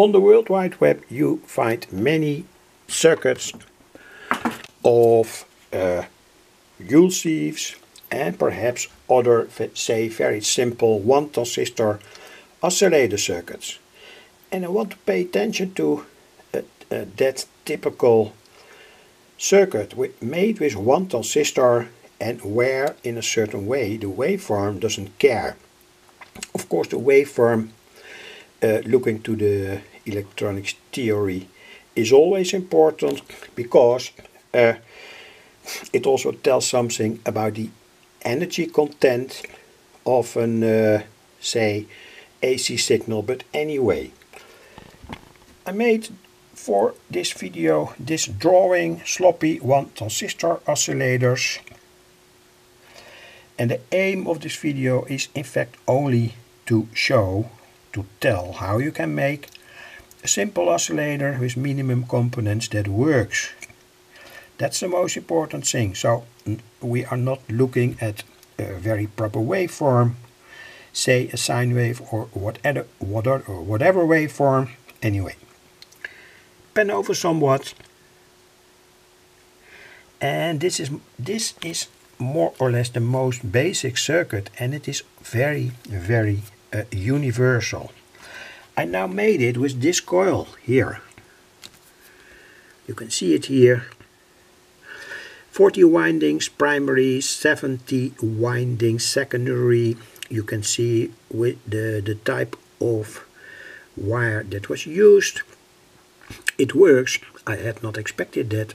On the World Wide Web you find many circuits of uh, Joule thieves and perhaps other, say, very simple one transistor oscillator circuits. And I want to pay attention to uh, uh, that typical circuit with, made with one transistor and where in a certain way the waveform doesn't care. Of course the waveform uh, looking to the electronics theory is always important because uh, it also tells something about the energy content of an uh, say AC signal. But anyway I made for this video this drawing sloppy one transistor oscillators. And the aim of this video is in fact only to show to tell how you can make a simple oscillator with minimum components that works that's the most important thing. So we are not looking at a very proper waveform, say a sine wave or whatever, whatever, or whatever waveform. Anyway, pen over somewhat. And this is this is more or less the most basic circuit and it is very very uh, universal. I now made it with this coil here. You can see it here 40 windings primary, 70 windings secondary. You can see with the, the type of wire that was used. It works. I had not expected that.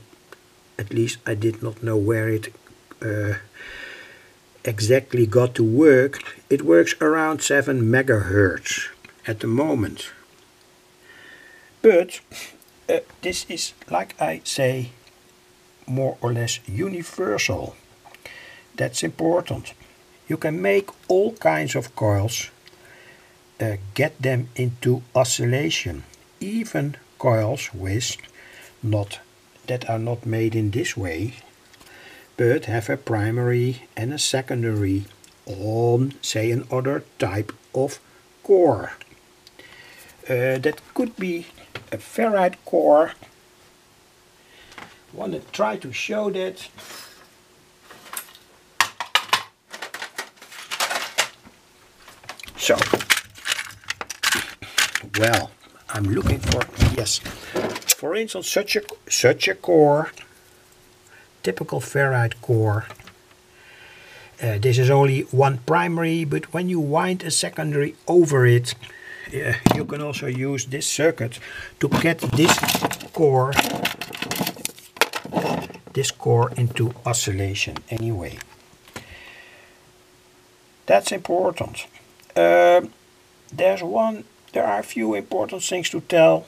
At least I did not know where it uh, exactly got to work. It works around 7 megahertz at the moment. But uh, this is, like I say, more or less universal. That's important. You can make all kinds of coils, uh, get them into oscillation. Even coils with not that are not made in this way, but have a primary and a secondary on, say, another type of core. Uh, that could be a ferrite core. Want to try to show that? So well I'm looking for yes. For instance such a such a core typical ferrite core uh, this is only one primary but when you wind a secondary over it uh, you can also use this circuit to get this core this core into oscillation anyway. That's important. Uh, there's one, there are a few important things to tell.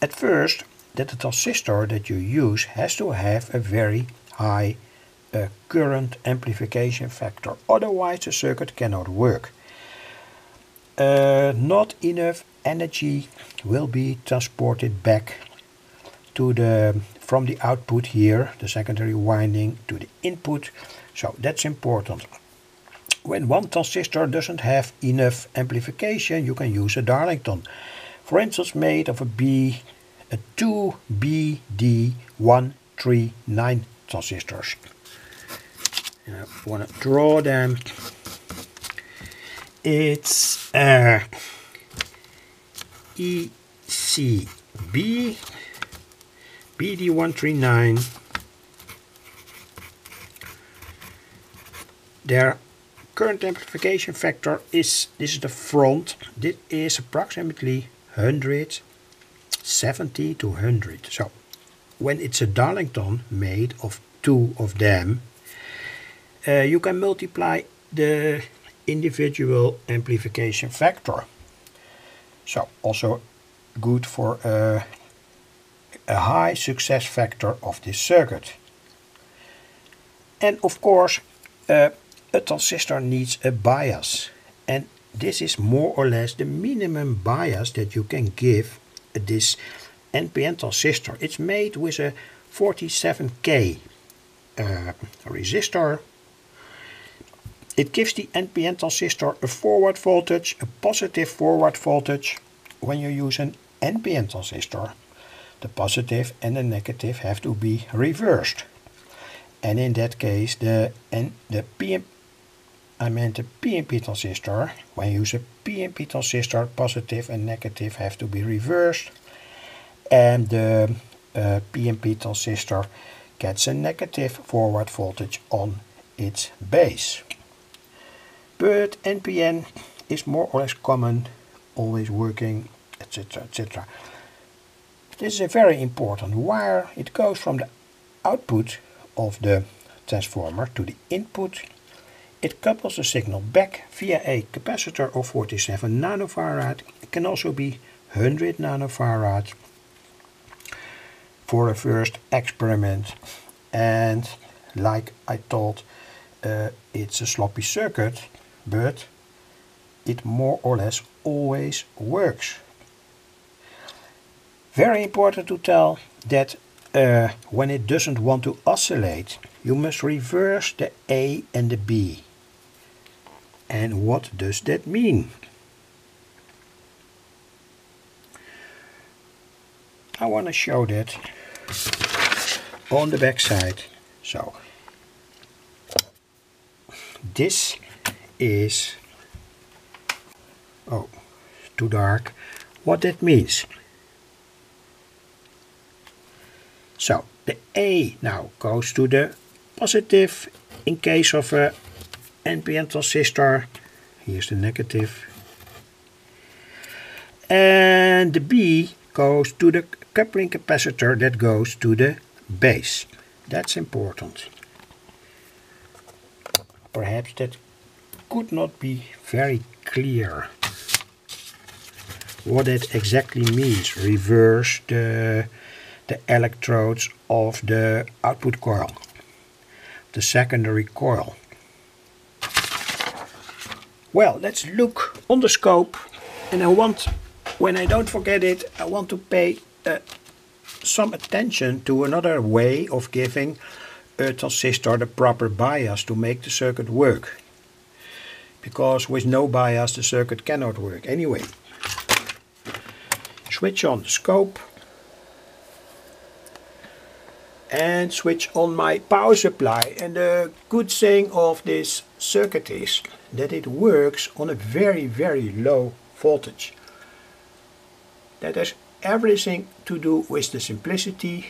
At first, that the transistor that you use has to have a very high uh, current amplification factor, otherwise the circuit cannot work. Uh, not enough energy will be transported back to the from the output here, the secondary winding, to the input. So that's important. When one transistor doesn't have enough amplification, you can use a Darlington. For instance, made of a B, a 2BD139 transistors. I want to draw them. It's uh, ECB BD139 their current amplification factor is this is the front. This is approximately 170 to 100 so when it's a Darlington made of two of them uh, you can multiply the individual amplification factor so also good for uh, a high success factor of this circuit. And of course, uh, a transistor needs a bias. And this is more or less the minimum bias that you can give this NPN transistor. It's made with a 47K uh, resistor. It gives the NPN transistor a forward voltage, a positive forward voltage when you use an NPN transistor, the positive and the negative have to be reversed. And in that case, the and the PM, I meant the PNP transistor, when you use a PNP transistor, positive and negative have to be reversed. And the uh, PNP transistor gets a negative forward voltage on its base. But NPN is more or less common, always working, etc. etc. This is a very important wire. It goes from the output of the transformer to the input. It couples the signal back via a capacitor of 47 nanofarad. It can also be 100 nanofarad for a first experiment. And like I told, uh, it's a sloppy circuit, but it more or less always works. Very important to tell that uh, when it doesn't want to oscillate, you must reverse the A and the B. And what does that mean? I want to show that on the back side. So, this is, oh, too dark, what that means. So the A now goes to the positive in case of a NPN transistor. Here's the. And the B goes to the coupling capacitor that goes to the base. That's important. Perhaps that could not be very clear what that exactly means. Reverse the the electrodes of the output coil, the secondary coil. Well, let's look on the scope and I want, when I don't forget it, I want to pay uh, some attention to another way of giving a transistor the proper bias to make the circuit work. Because with no bias the circuit cannot work. Anyway, switch on the scope and switch on my power supply. And the good thing of this circuit is that it works on a very, very low voltage. That has everything to do with the simplicity.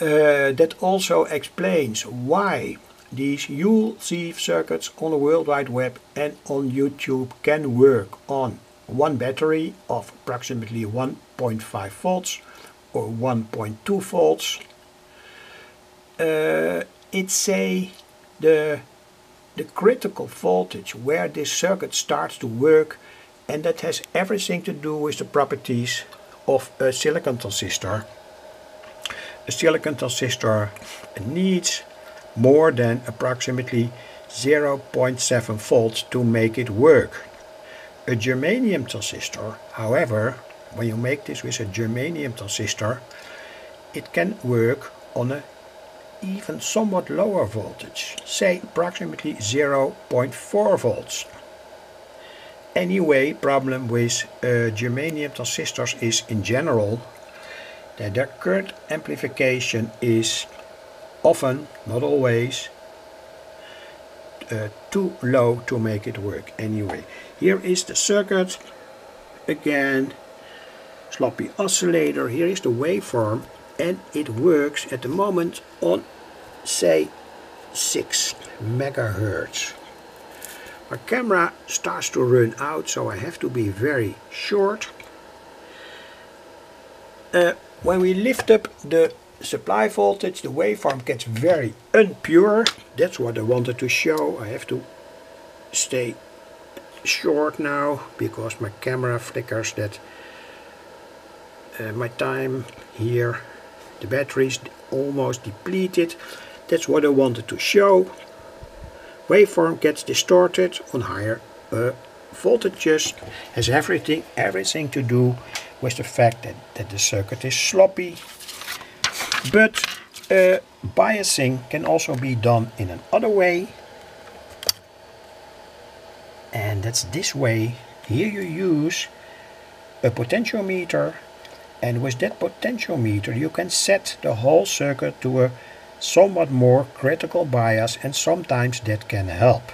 Uh, that also explains why these thief circuits on the World Wide Web and on YouTube can work on one battery of approximately 1.5 volts or 1.2 volts. Uh, it's say the the critical voltage where this circuit starts to work and that has everything to do with the properties of a silicon transistor. A silicon transistor needs more than approximately 0.7 volts to make it work. A germanium transistor, however, when you make this with a germanium transistor, it can work on a even somewhat lower voltage, say approximately 0.4 volts. Anyway, problem with uh, germanium transistors is in general that their current amplification is often, not always, uh, too low to make it work. Anyway, here is the circuit again sloppy oscillator. Here is the waveform and it works at the moment on say 6 megahertz. My camera starts to run out so I have to be very short. Uh, when we lift up the supply voltage the waveform gets very unpure. That's what I wanted to show. I have to stay short now because my camera flickers that uh, my time here the battery is almost depleted that's what I wanted to show waveform gets distorted on higher uh, voltages has everything everything to do with the fact that, that the circuit is sloppy but uh, biasing can also be done in another way. And that's this way. Here you use a potentiometer and with that potentiometer you can set the whole circuit to a somewhat more critical bias and sometimes that can help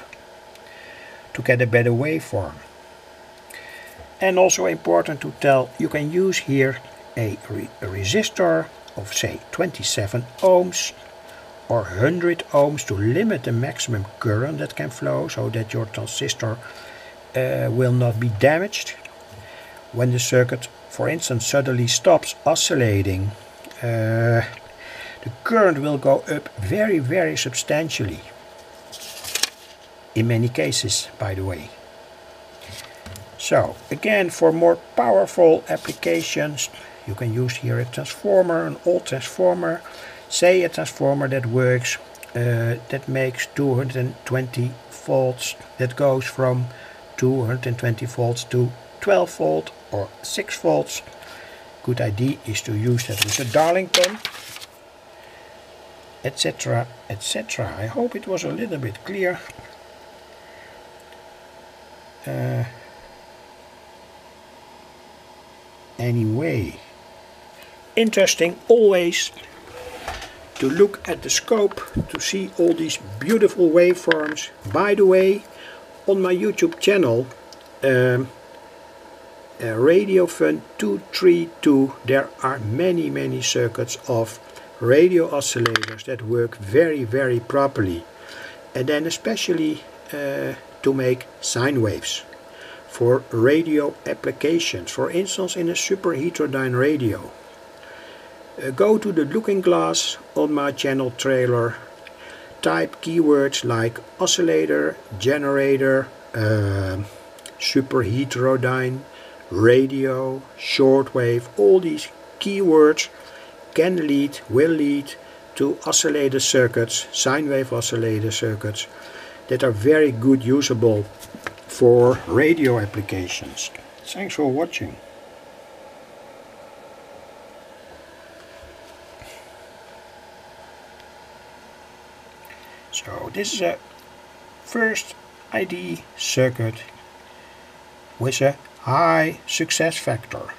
to get a better waveform. And also important to tell, you can use here a, re a resistor of say 27 ohms or 100 ohms to limit the maximum current that can flow so that your transistor uh, will not be damaged. When the circuit, for instance, suddenly stops oscillating, uh, the current will go up very, very substantially. In many cases, by the way. So, again, for more powerful applications, you can use here a transformer, an old transformer, say a transformer that works, uh, that makes 220 volts, that goes from 220 volts to 12 volt or 6 volts. Good idea is to use that with a Darlington, etc, etc. I hope it was a little bit clear. Uh, anyway, interesting always to look at the scope to see all these beautiful waveforms. By the way, on my YouTube channel, um, uh, Radio Fun 232, there are many, many circuits of radio oscillators that work very, very properly. And then especially uh, to make sine waves for radio applications, for instance in a super heterodyne radio. Uh, go to the looking glass on my channel trailer, type keywords like oscillator, generator, uh, super heterodyne, radio, shortwave, all these keywords can lead, will lead to oscillator circuits, sine wave oscillator circuits that are very good usable for radio applications. Thanks for watching. So this is a first ID circuit with a high success factor.